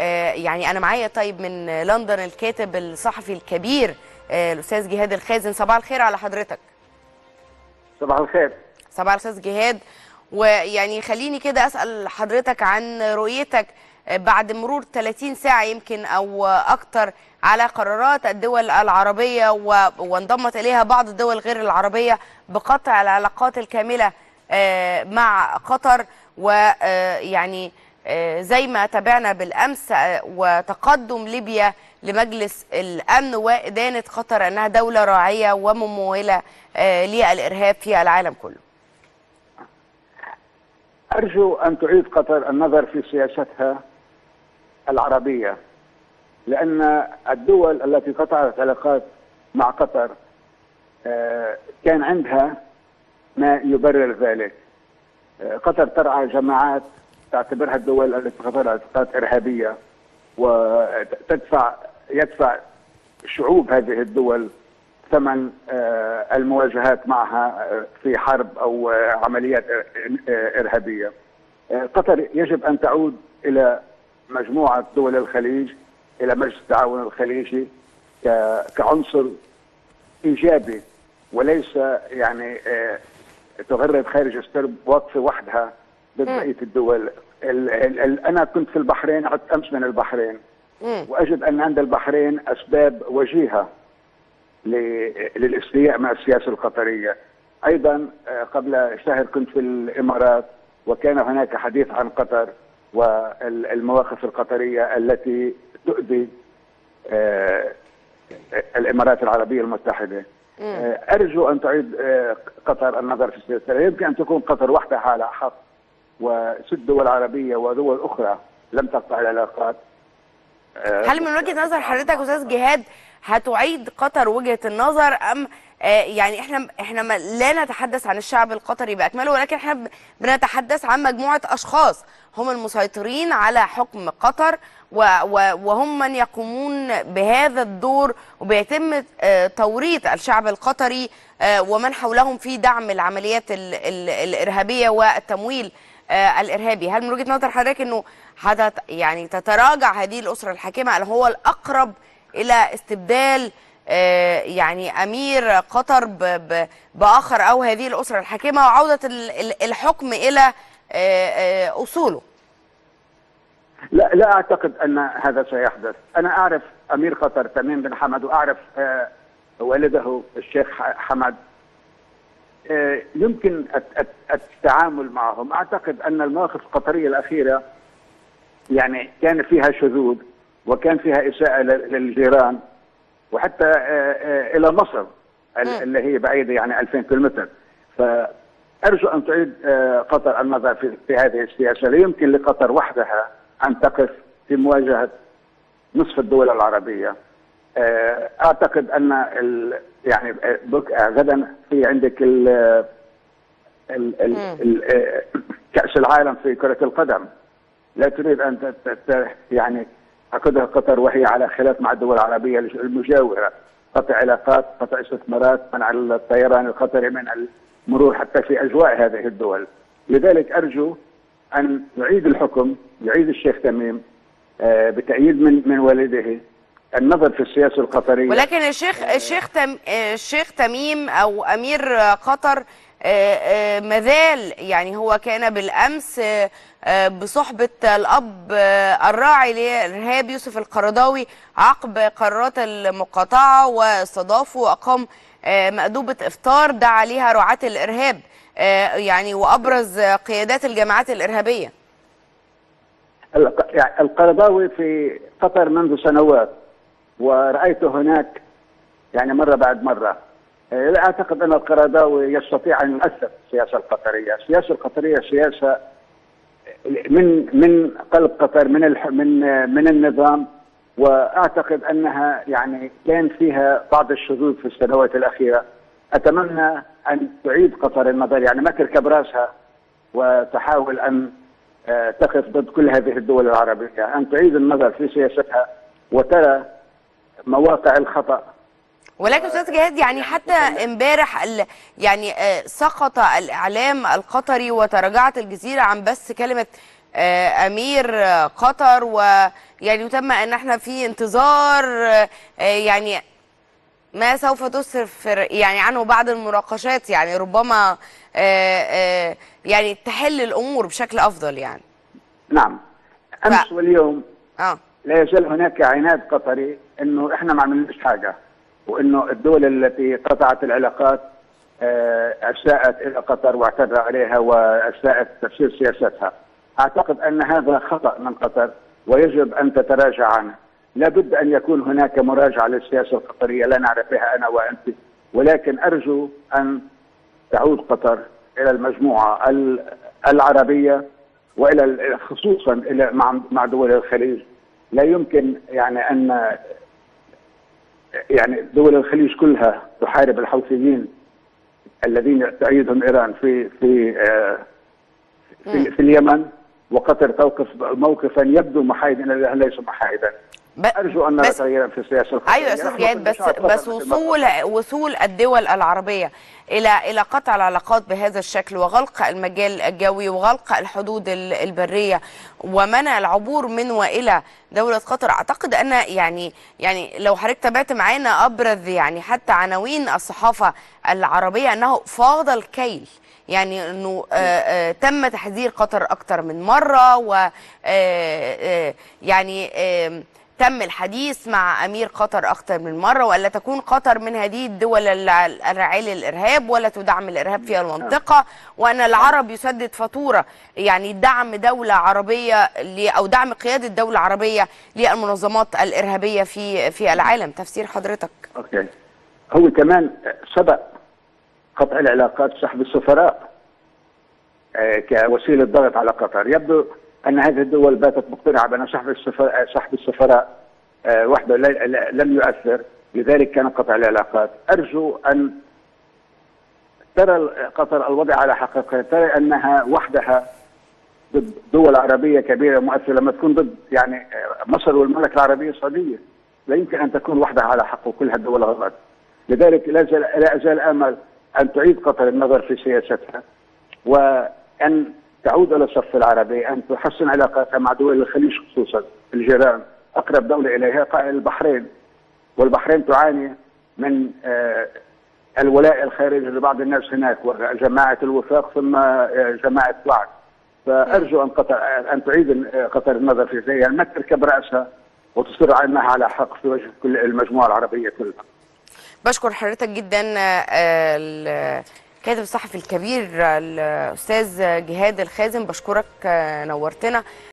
آه، يعني أنا معايا طيب من لندن الكاتب الصحفي الكبير آه، الأستاذ جهاد الخازن. صباح الخير على حضرتك. صباح الخير. صباح الخير أستاذ جهاد. ويعني خليني كده أسأل حضرتك عن رؤيتك بعد مرور 30 ساعة يمكن أو أكتر على قرارات الدول العربية وانضمت إليها بعض الدول غير العربية بقطع العلاقات الكاملة آه، مع قطر. ويعني زي ما تابعنا بالأمس آه، وتقدم ليبيا لمجلس الأمن وإدانة قطر أنها دولة راعية وممولة آه، للإرهاب في العالم كله. أرجو أن تعيد قطر النظر في سياستها العربية لأن الدول التي قطعت علاقات مع قطر آه، كان عندها ما يبرر ذلك قطر ترعى جماعات تعتبرها الدول التي قطعت علاقات إرهابية وتدفع يدفع شعوب هذه الدول ثمن آه، المواجهات معها آه، في حرب أو آه، عمليات إرهابية. قطر يجب أن تعود إلى مجموعة دول الخليج إلى مجلس التعاون الخليجي كعنصر إيجابي وليس يعني تغرد خارج السرب واقفه وحدها ضد بقية الدول. ال- ال- ال- أنا كنت في البحرين عدت أمس من البحرين. وأجد أن عند البحرين أسباب وجيهة للاستياء مع السياسة القطرية. أيضا آه، قبل شهر كنت في الإمارات وكان هناك حديث عن قطر والمواقف القطرية التي تؤذي آه، الإمارات العربية المتحدة. آه، أرجو أن تعيد قطر النظر في السياسة، يمكن أن تكون قطر وحدها على حق وست دول عربيه ودول أخرى لم تقطع العلاقات. هل من وجهة نظر حضرتك أستاذ جهاد هتعيد قطر وجهة النظر أم آه، يعني إحنا إحنا لا نتحدث عن الشعب القطري بأكمله ولكن إحنا بنتحدث عن مجموعة أشخاص هم المسيطرين على حكم قطر وهم من يقومون بهذا الدور وبيتم آه، توريط الشعب القطري آه، ومن حولهم في دعم العمليات ال- ال- الإرهابية والتمويل آه، الإرهابي. هل من وجهة نظر حضرتك إنه يعني تتراجع هذه الأسرة الحاكمة؟ هل هو الأقرب إلى استبدال آه، يعني أمير قطر بآخر أو هذه الأسرة الحاكمة وعودة ال- ال- الحكم إلى آه، آه، أصوله؟ لا لا أعتقد أن هذا سيحدث، أنا أعرف أمير قطر تميم بن حمد وأعرف آه، والده الشيخ حمد. آه، يمكن الت- الت- التعامل معهم، أعتقد أن المواقف القطرية الأخيرة يعني كان فيها شذوذ وكان فيها إساءة لل- للجيران وحتى آه، آه، إلى مصر ال- اللي هي بعيدة يعني 2000 كيلومتر. فأرجو أن تعيد آه، قطر النظر في, هذه السياسة. لا يمكن لقطر وحدها أن تقف في مواجهة نصف الدول العربية. آه، أعتقد أن يعني آه، آه، غدا في عندك ال ال ال ال آه، كأس العالم في كرة القدم. لا تريد أن يعني عقدها قطر وهي على خلاف مع الدول العربية المجاورة. قطع علاقات قطع استثمارات منع الطيران القطري من المرور حتى في أجواء هذه الدول. لذلك أرجو أن يعيد الحكم يعيد الشيخ تميم آه، بتأييد من من والده النظر في السياسة القطرية. ولكن الشيخ الشيخ تم آه، الشيخ تميم أو أمير قطر آه، آه، مازال يعني هو كان بالأمس آه، آه، بصحبة الأب آه، الراعي للارهاب يوسف القرضاوي عقب قرارات المقاطعة واستضافه وأقام آه، مأدوبه إفطار دعا ليها رعاة الإرهاب آه، يعني وأبرز آه، قيادات الجماعات الإرهابية. يعني القرضاوي في قطر منذ سنوات ورأيته هناك يعني مرة بعد مرة. آه، لا أعتقد أن القرضاوي يستطيع أن يؤثر في السياسة القطرية. السياسة القطرية سياسة من من قلب قطر من من من النظام وأعتقد أنها يعني كان فيها بعض الشذوذ في السنوات الأخيرة. أتمنى أن تعيد قطر النظر يعني ما تركب راسها وتحاول أن آه، تقف ضد كل هذه الدول العربية. أن تعيد النظر في سياستها وترى مواقع الخطأ. ولكن أستاذ جهاد يعني حتى امبارح يعني آه، سقط الإعلام القطري وتراجعت الجزيرة عن بث كلمة آه، أمير آه، قطر ويعني تم إن إحنا في انتظار آه، آه، يعني ما سوف تسفر يعني عنه بعد المناقشات يعني ربما آه، آه، يعني تحل الأمور بشكل أفضل يعني. نعم. أمس ف- واليوم آه. لا يزال هناك عناد قطري إنه إحنا ما عملناش حاجة وإنه الدول التي قطعت العلاقات آه، أساءت إلى قطر واعتدى عليها وأساءت تفسير سياستها. أعتقد أن هذا خطأ من قطر ويجب أن تتراجع عنه. لابد أن يكون هناك مراجعة للسياسة القطرية لا نعرف بها أنا وأنت ولكن أرجو أن تعود قطر إلى المجموعة ال- العربية وإلى ال- خصوصا إلى مع دول الخليج لا يمكن يعني أن يعني دول الخليج كلها تحارب الحوثيين الذين تؤيدهم إيران في في آه، في, في اليمن وقطر توقف موقفا يبدو محايدا لكنه ليس محايدا. ب- أرجو أن نرى تغييرا في السياسة القطرية. أيوه يا أستاذ جهاد بس بس وصول وصول الدول العربية إلى إلى قطع العلاقات بهذا الشكل وغلق المجال الجوي وغلق الحدود ال- البرية ومنع العبور من وإلى دولة قطر. أعتقد أن يعني يعني لو حضرتك تابعت معانا أبرز يعني حتى عناوين الصحافة العربية أنه فاض الكيل. يعني أنه آه، آه، تم تحذير قطر أكتر من مرة و آه، يعني تم الحديث مع أمير قطر أكثر من مرة والا تكون قطر من هذه الدول الراعيه للإرهاب ولا تدعم الإرهاب في المنطقة. وأن العرب يسدد فاتورة يعني دعم دولة عربية أو دعم قيادة دولة عربية للمنظمات الإرهابية في في العالم. تفسير حضرتك. أوكي. هو كمان سبق قطع العلاقات سحب السفراء آه، كوسيلة ضغط على قطر. يبدو أن هذه الدول باتت مقتنعة بأن سحب السفراء سحب السفراء آه، وحده لم يؤثر. لذلك كان قطع العلاقات. أرجو أن ترى قطر الوضع على حقيقة. ترى أنها وحدها ضد دول عربية كبيرة مؤثرة لما تكون ضد يعني آه، مصر والمملكة العربية السعوديه لا يمكن أن تكون وحدها على حق وكل هالدول غلط لذلك لا زال لا زال آمل أن تعيد قطر النظر في سياستها وأن تعود إلى الصف العربي أن تحسن علاقاتها مع دول الخليج خصوصا الجيران. أقرب دولة إليها البحرين والبحرين تعاني من آه، الولاء الخارجي لبعض الناس هناك وجماعة الوفاق ثم آه، جماعة وعد. فأرجو أن قطر أن تعيد قطر النظر في ذلك ما تركب رأسها وتصر انها على حق في وجه كل المجموعة العربية كلها. بشكر حضرتك جدا آه، الكاتب الصحفي الكبير الأستاذ جهاد الخازم بشكرك نورتنا.